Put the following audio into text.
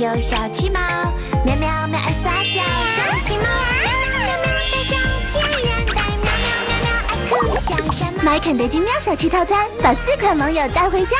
有小气猫，喵喵喵爱撒娇，小气猫，喵喵喵喵的小天然呆，喵喵喵喵爱哭小山猫。买肯德基喵小气套餐，把四款网友带回家。